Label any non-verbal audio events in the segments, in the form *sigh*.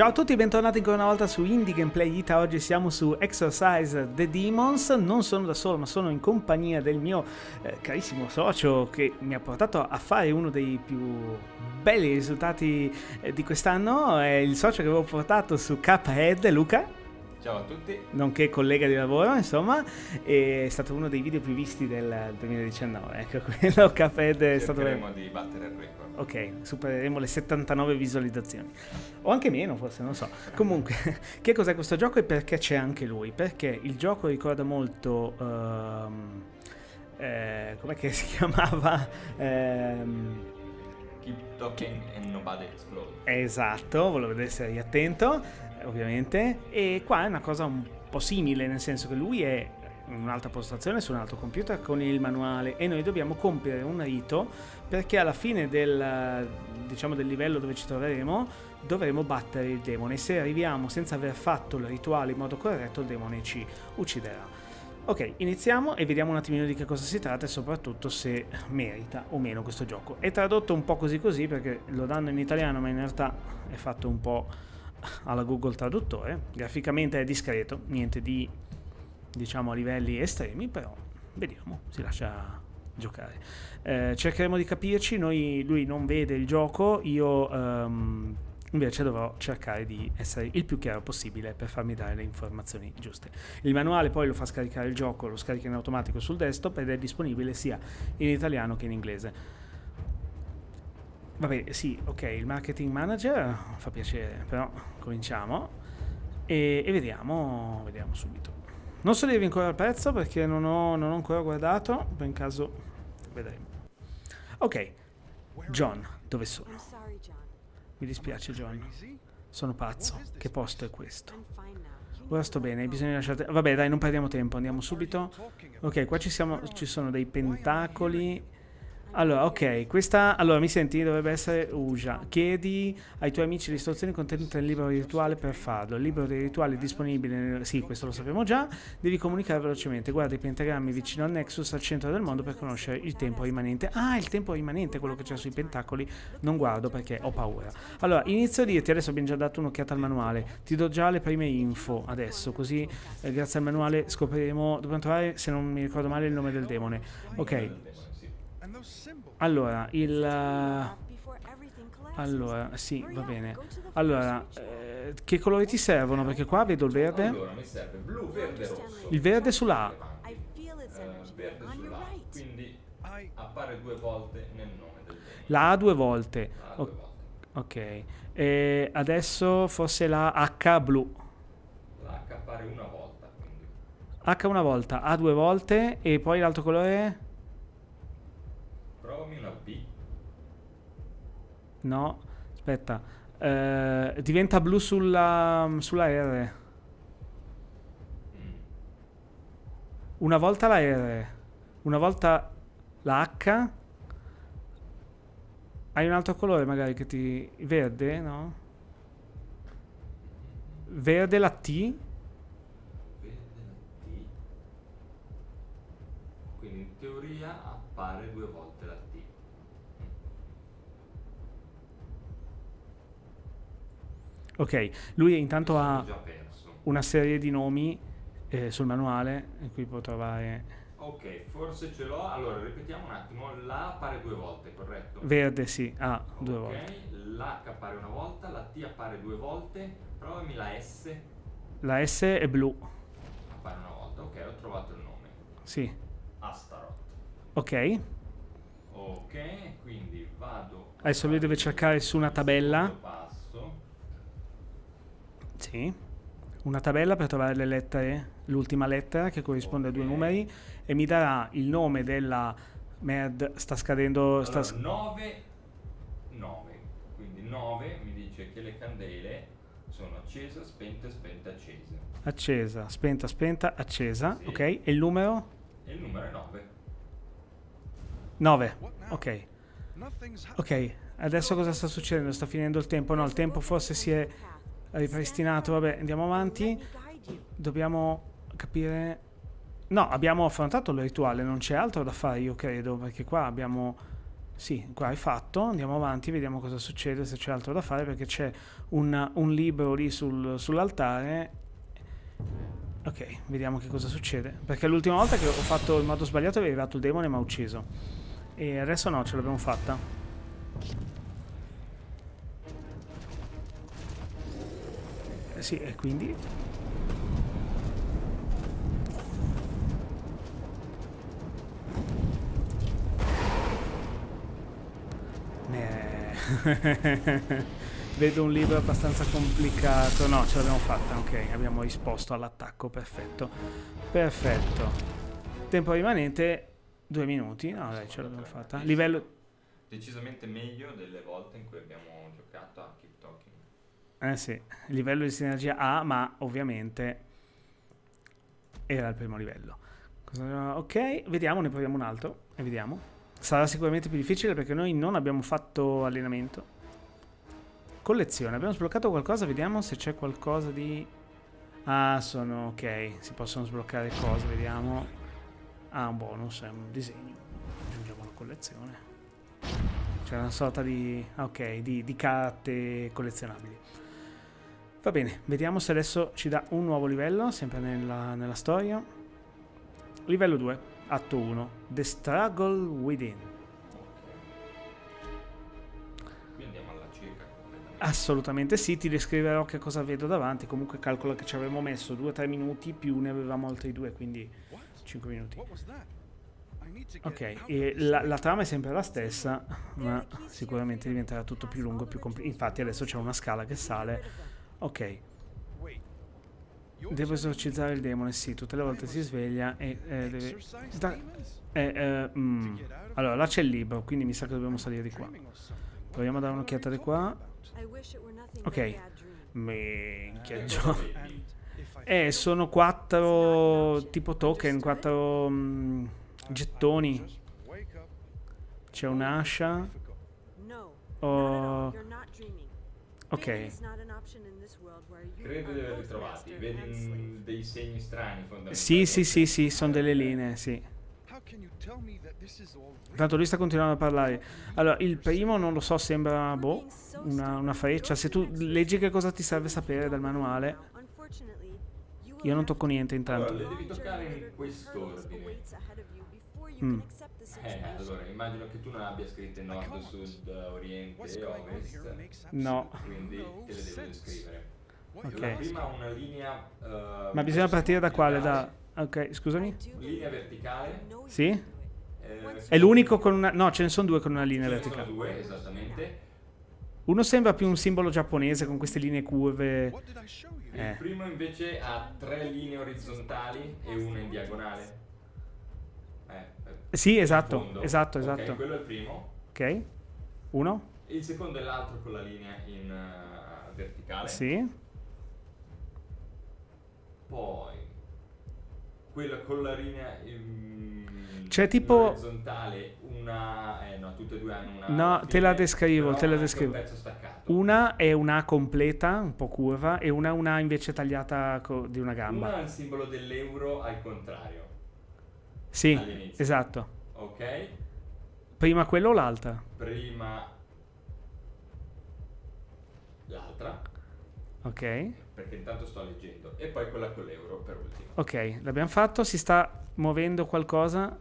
Ciao a tutti, bentornati ancora una volta su Indie Gameplay Ita. Oggi siamo su Exercise the Demons. Non sono da solo, ma sono in compagnia del mio eh, carissimo socio che mi ha portato a fare uno dei più belli risultati eh, di quest'anno. È il socio che avevo portato su Cuphead, Luca. Ciao a tutti. Nonché collega di lavoro, insomma, è stato uno dei video più visti del 2019. Ecco, *laughs* quello Cuphead è stato. Cercheremo di battere il record. Ok, supereremo le 79 visualizzazioni. O anche meno, forse, non so. Comunque, *laughs* che cos'è questo gioco e perché c'è anche lui? Perché il gioco ricorda molto... Um, eh, com'è che *laughs* si chiamava? Um, Keep talking and nobody explode. Esatto, volevo essere attento, ovviamente. E qua è una cosa un po' simile, nel senso che lui è in un'altra postazione su un altro computer con il manuale e noi dobbiamo compiere un rito perché alla fine del, diciamo, del livello dove ci troveremo dovremo battere il demone. Se arriviamo senza aver fatto il rituale in modo corretto il demone ci ucciderà. Ok, iniziamo e vediamo un attimino di che cosa si tratta e soprattutto se merita o meno questo gioco. È tradotto un po' così così perché lo danno in italiano ma in realtà è fatto un po' alla Google Traduttore. Graficamente è discreto, niente di diciamo a livelli estremi, però vediamo, si lascia giocare. Eh, cercheremo di capirci, noi, lui non vede il gioco, io um, invece dovrò cercare di essere il più chiaro possibile per farmi dare le informazioni giuste. Il manuale poi lo fa scaricare il gioco, lo scarica in automatico sul desktop ed è disponibile sia in italiano che in inglese. Vabbè, sì, ok, il marketing manager fa piacere, però cominciamo e, e vediamo, vediamo subito. Non so dirvi ancora il prezzo perché non ho, non ho ancora guardato, poi in caso vedremo. Ok, John, dove sono? Mi dispiace John, sono pazzo, che posto è questo? Ora sto bene, di lasciare... Vabbè dai, non perdiamo tempo, andiamo subito. Ok, qua ci, siamo, ci sono dei pentacoli allora, ok, questa... Allora, mi senti? Dovrebbe essere Uja. Chiedi ai tuoi amici le istruzioni contenute nel libro rituale per farlo. Il libro dei rituali è disponibile... Nel... Sì, questo lo sappiamo già. Devi comunicare velocemente. Guarda i pentagrammi vicino al Nexus al centro del mondo per conoscere il tempo rimanente. Ah, il tempo rimanente, quello che c'è sui pentacoli. Non guardo perché ho paura. Allora, inizio a dirti, adesso abbiamo già dato un'occhiata al manuale. Ti do già le prime info adesso, così eh, grazie al manuale scopriremo... Dobbiamo trovare, se non mi ricordo male, il nome del demone. Ok. Allora, il... Allora, sì, va bene. Allora, eh, che colori ti servono? Perché qua vedo il verde. Allora, mi serve blu, verde, rosso. Il verde sulla A. Eh, verde sulla A, quindi appare due volte nel nome del bene. La A due volte. La A due volte. Ok. E adesso forse la H blu. La H appare una volta, quindi. H una volta, A due volte e poi l'altro colore? Provami una B. No, aspetta. Eh, diventa blu sulla, sulla R. Una volta la R, una volta la H. Hai un altro colore magari che ti... Verde, no? Verde la T. In teoria appare due volte la T. Ok, lui intanto ha una serie di nomi eh, sul manuale in cui può trovare Ok, forse ce l'ho. Allora, ripetiamo un attimo. La appare due volte, corretto? verde, sì, A due Ok, volte. l'H appare una volta, la T appare due volte. Provami la S, La S è blu, appare una volta. Ok, ho trovato il nome. sì. Astaroth. Ok, Ok, quindi vado. Adesso lui deve cercare su una tabella. Sì. Una tabella per trovare le lettere, l'ultima lettera che corrisponde a due numeri e mi darà il nome della... Merd, sta scadendo... Sta Allora, sc- 9, 9. Quindi 9 mi dice che le candele sono accese, spente, spente, accese. accesa, spenta, spenta, accesa, Sì. ok? E il numero? E il numero è 9. 9, ok. Ok, adesso cosa sta succedendo? Sta finendo il tempo? No, il tempo forse si è ripristinato. Vabbè, andiamo avanti. Dobbiamo capire... No, abbiamo affrontato il rituale, non c'è altro da fare, io credo, perché qua abbiamo Sì, qua hai fatto, andiamo avanti, vediamo cosa succede, se c'è altro da fare, perché c'è un, un libro lì sul- sull'altare. Ok, vediamo che cosa succede. Perché l'ultima volta che ho fatto il modo sbagliato avevo arrivato il demone e mi ha ucciso. E adesso no, ce l'abbiamo fatta. Sì, e quindi... Eh. *laughs* Vedo un libro abbastanza complicato. No, ce l'abbiamo fatta, ok. Abbiamo risposto all'attacco, perfetto. Perfetto. Tempo rimanente due minuti. No, dai, ce l'abbiamo fatta. Livello... Decisamente meglio delle volte in cui abbiamo giocato a Keep Talking. Eh sì, livello di sinergia A, ma ovviamente era il primo livello. Ok, vediamo, ne proviamo un altro e vediamo. Sarà sicuramente più difficile perché noi non abbiamo fatto allenamento. Collezione, abbiamo sbloccato qualcosa, vediamo se c'è qualcosa di... Ah, sono ok, si possono sbloccare cose, vediamo. Ah, un bonus, è un disegno. Aggiungiamo la collezione. C'è una sorta di... ah, ok, di, di carte collezionabili. Va bene, vediamo se adesso ci dà un nuovo livello, sempre nella, nella storia. Livello 2, atto 1, The Struggle Within. Qui andiamo alla cieca completamente. Assolutamente sì, ti descriverò che cosa vedo davanti. Comunque calcola che ci avremmo messo 2-3 minuti, più ne avevamo altri due, quindi 5 minuti. Ok, e la, la trama è sempre la stessa, ma sicuramente diventerà tutto più lungo e più complicato. Infatti adesso c'è una scala che sale. Ok, devo esorcizzare il demone, sì, tutte le volte si sveglia e eh, deve... da- eh, eh, mm. Allora, là c'è il libro, quindi mi sa che dobbiamo salire di qua. Proviamo a dare un'occhiata di qua. Ok. Minchia, Eh, Gio- cosa *laughs* vedi? Eh, sono quattro tipo token, quattro mm, gettoni. C'è un'ascia. Oh, ok. Credo di averli trovati. Vedi mm, dei segni strani fondamentalmente. Sì, sì, sì, sì, sono delle linee, sì. Tanto lui sta continuando a parlare. Allora, il primo non lo so, sembra, boh, una, una freccia. Se tu leggi che cosa ti serve sapere dal manuale, io non tocco niente intanto. Allora, le devi toccare in quest'ordine. Mm. Eh, allora, immagino che tu non abbia scritte nord, sud, oriente e ovest. No, Quindi te le devo descrivere. Ok. La prima ha una linea... eh, ma bisogna partire da quale? Da... verticale. Ok, scusami? Linea verticale. Sì? eh, È l'unico con una... No, ce ne sono due con una linea ce ne sono verticale. due, esattamente. Uno sembra più un simbolo giapponese con queste linee curve. Il Eh. primo invece ha tre linee orizzontali e una in diagonale. Eh, eh, Sì, esatto, fondo. esatto, Ok, esatto. quello è il primo. Ok? Uno? Il secondo è l'altro con la linea in eh, verticale. Sì. Poi quella con la linea in C'è tipo- orizzontale, una eh no, tutte e due hanno una No, fine, te la descrivo, te la descrivo. Un. Una è una completa, un po' curva, e una una invece tagliata co- di una Una gamba. ha il simbolo dell'euro al contrario. Sì, all'inizio. esatto. Ok? Prima quella o l'altra? Prima l'altra, Ok. Perché intanto sto leggendo, e poi quella con l'euro per ultimo. Ok, l'abbiamo fatto. Si sta muovendo qualcosa.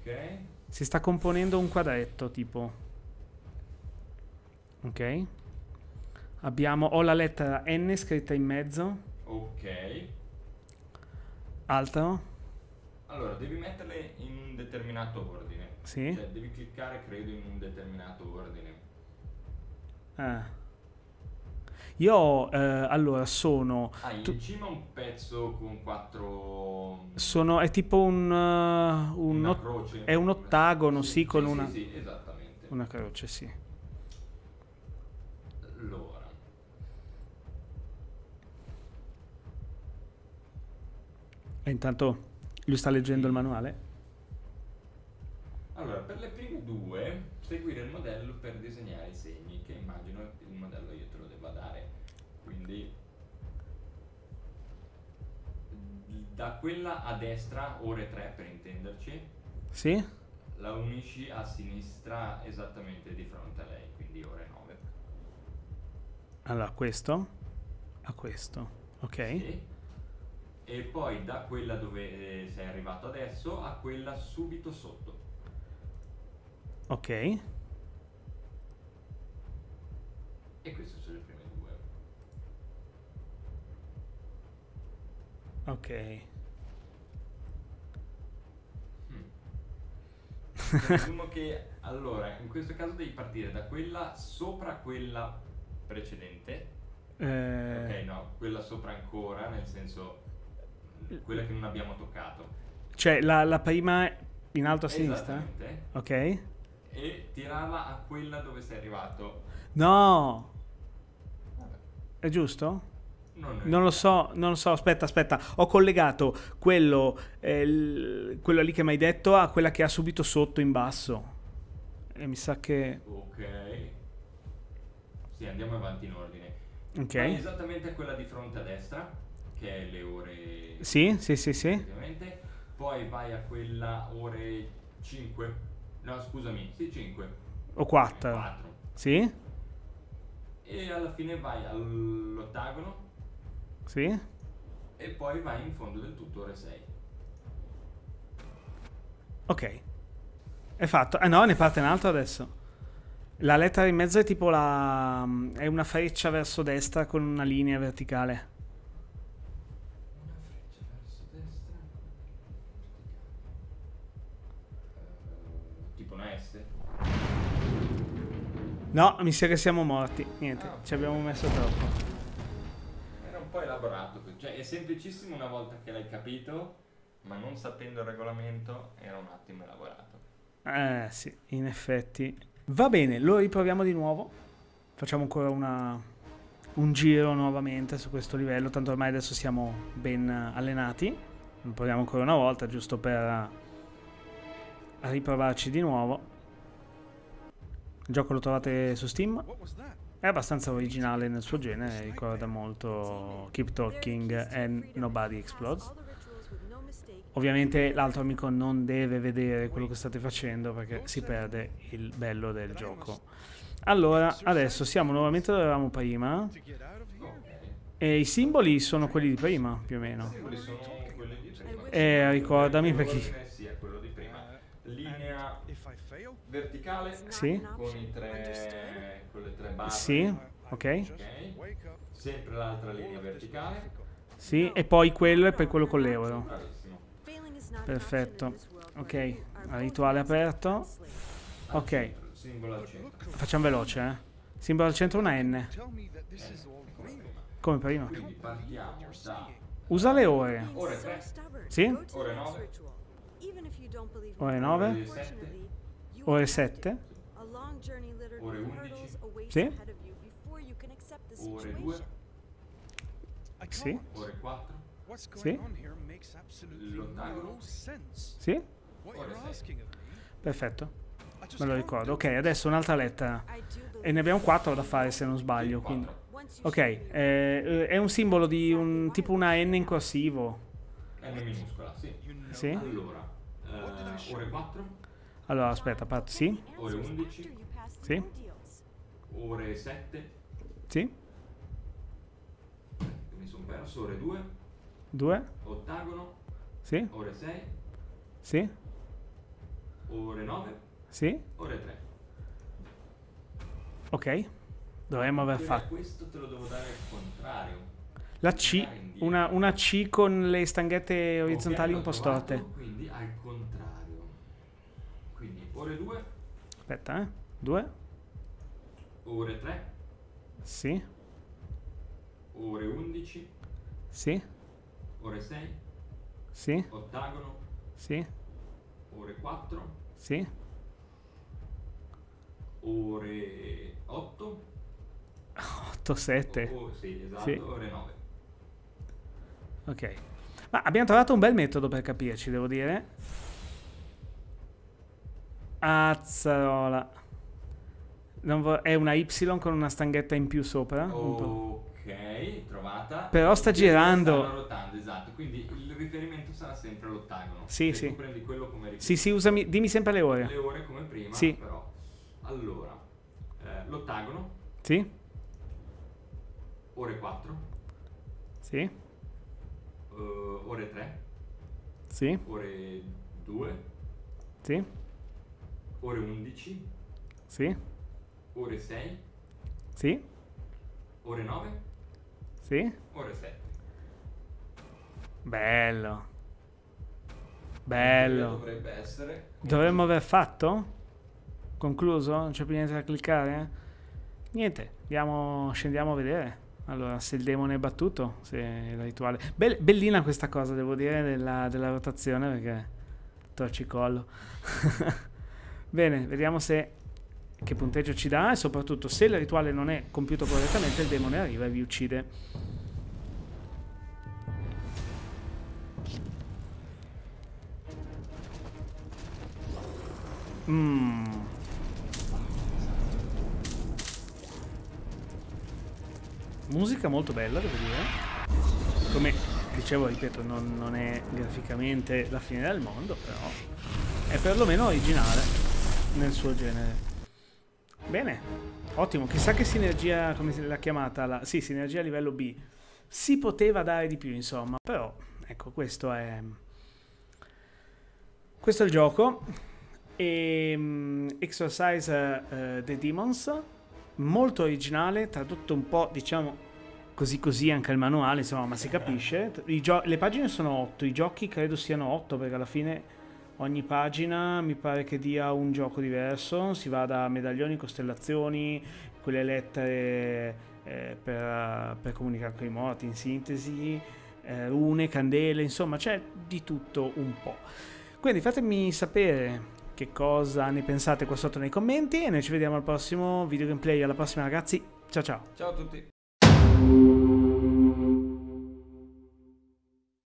Ok? Si sta componendo un quadretto, tipo. Ok. Abbiamo, ho la lettera N scritta in mezzo. Ok. Altro? Allora, devi metterle in un determinato ordine. Sì. Cioè, devi cliccare, credo, in un determinato ordine. Ah. Io eh, allora sono, Tu- in cima un pezzo con quattro... sono è tipo un, eh, un una croce. è un ottagono, sì, con sì, una- Sì, sì, esattamente. una croce, sì. Allora, E intanto lui sta leggendo il manuale. allora, per le prime due, seguire il modello per disegnare i segni, che immagino il modello io te lo debba dare. Quindi, da quella a destra, ore 3 per intenderci, Sì? la unisci a sinistra esattamente di fronte a lei, quindi ore 9. Allora, questo a questo. Ok. Sì. E poi da quella dove sei arrivato adesso a quella subito sotto. Ok. E queste sono le prime Ok. Mm. Presumo che allora, in questo caso devi partire da quella sopra quella precedente. Eh, Ok, no, quella sopra ancora, nel senso quella che non abbiamo toccato. Cioè, la, la prima in alto a sinistra? Ok. E tirarla a quella dove sei arrivato. No! È giusto? Non, Non lo so, non lo so, aspetta, aspetta. Ho collegato quello, eh, il- quello lì che mi hai detto a quella che ha subito sotto in basso. E mi sa che... Ok. Sì, andiamo avanti in ordine. Ok. Vai esattamente quella di fronte a destra, che è le ore... Sì, sì, sì, sì. Poi vai a quella ore 5. No, scusami, sì, 5. O 4. 4. Sì? E alla fine vai all'ottagono Sì? e poi vai in fondo del tutto ore 6. Ok. È fatto. Eh no, ne parte un altro adesso. La lettera in mezzo è tipo la... è una freccia verso destra con una linea verticale. Una freccia verso destra. Eh, tipo una S. No, mi sa che siamo morti. Niente, Ah, ci abbiamo messo troppo. Po' elaborato, cioè è semplicissimo una volta che l'hai capito, ma non sapendo il regolamento era un attimo elaborato. Eh sì, in effetti. Va bene, lo riproviamo di nuovo. Facciamo ancora una, un giro nuovamente su questo livello, tanto ormai adesso siamo ben allenati. Lo proviamo ancora una volta, giusto per riprovarci di nuovo. Il gioco lo trovate su Steam. È abbastanza originale nel suo genere, ricorda molto Keep Talking and Nobody Explodes. Ovviamente l'altro amico non deve vedere quello che state facendo perché si perde il bello del gioco. Allora, adesso siamo nuovamente dove eravamo prima e i simboli sono quelli di prima, più o I meno. simboli sono quelli di prima. Eh, ricordami perché... Sì, è quello di prima. Linea verticale Sì, con i tre, con le tre barre. sì, ok, Ok. Sempre l'altra linea verticale. sì, e poi quello è per quello con l'euro. Perfetto. Ok, rituale aperto. Ok. Facciamo veloce, eh. Simbolo al centro una N, come prima. Usa le ore. ore 3, Sì? ore 9, Ore 9, ore 7, ore 7, Ore 11. Sì. ore 2, Sì, ore 4, Sì. L'ottagono. sì, ore 6. perfetto. Me lo ricordo. Ok, adesso un'altra lettera. E ne abbiamo quattro da fare se non sbaglio. Quindi. Ok, eh, è un simbolo di un tipo una N in corsivo. N minuscola, sì. Sì? Allora, eh, ore 4, Allora, aspetta, part- sì, ore 11, Sì. Ore 7, sì, mi sono perso, ore 2, 2, ottagono, sì, ore 6, sì, ore 9, sì, ore 3. ok. Dovremmo aver Quindi fatto. Questo te lo devo dare al contrario. La C, una, una C con le stanghette orizzontali Ok, un po' storte. Quindi al contrario. Quindi ore 2, Aspetta, eh. 2, ore 3, sì, ore 11, sì, ore 6, sì, ottagono, sì, ore 4, sì, ore 8, 8, 7. o- sì, esatto, Sì. ore 9. Ok. Ma abbiamo trovato un bel metodo per capirci, devo dire. Azzarola. Vo- è una Y con una stanghetta in più sopra. Ok, trovata. Però sta girando. Stanno rotando, esatto. Quindi il riferimento sarà sempre l'ottagono. Sì, Se sì. Tu prendi quello come riferimento. Sì, sì, usami, dimmi sempre le ore. Le ore come prima, Sì. però. Allora, eh, l'ottagono, Sì? ore 4, Sì? eh, ore 3, Sì? ore 2, Sì? ore 11, Sì? Ore 6, Sì? ore 9, Sì? ore 7. Bello. Bello. Dovrebbe essere. Dovremmo aver fatto? Concluso? Non c'è più niente da cliccare? Niente, andiamo, scendiamo a vedere. Allora, se il demone è battuto, se è la rituale. Bell- bellina questa cosa, devo dire, della, della rotazione perché torcicollo. *laughs* Bene, vediamo se che punteggio ci dà e soprattutto se il rituale non è compiuto correttamente, il demone arriva e vi uccide. Mm. Musica molto bella, devo dire. Come dicevo, ripeto, non, non è graficamente la fine del mondo, però è perlomeno originale nel suo genere. Bene, ottimo. Chissà che sinergia, come l'ha chiamata? La, sì, sinergia a livello B. Si poteva dare di più, insomma, però ecco, questo è... Questo è il gioco. E, mm, Exorcise eh, the Demons, molto originale, tradotto un po', diciamo, così così anche il manuale, insomma, ma si capisce. Le pagine sono 8, i giochi credo siano 8 perché alla fine ogni pagina mi pare che dia un gioco diverso, si va da medaglioni, costellazioni, quelle lettere eh, per, per comunicare con i morti in sintesi, eh, rune, candele, insomma c'è di tutto un po'. Quindi fatemi sapere che cosa ne pensate qua sotto nei commenti e noi ci vediamo al prossimo video gameplay. Alla prossima ragazzi, ciao ciao! Ciao a tutti.